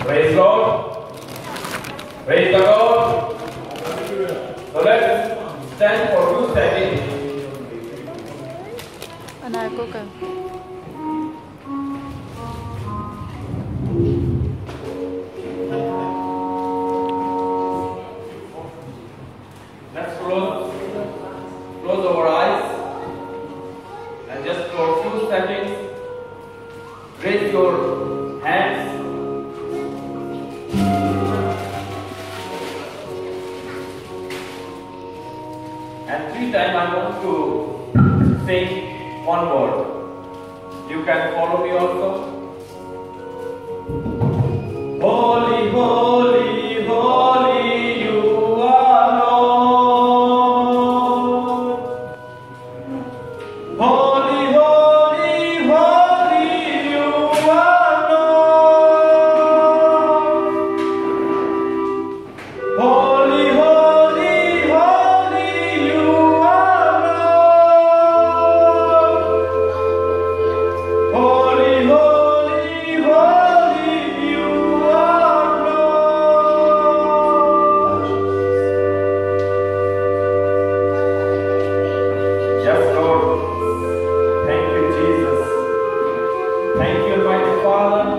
Praise Lord, raise the Lord. So let's stand for two seconds. and i'll close our eyes and just for a few seconds raise your hands Three times I want to sing one word. You can follow me also. Holy, holy, holy, you are Lord. Holy, holy, holy, you are Lord. Holy, God.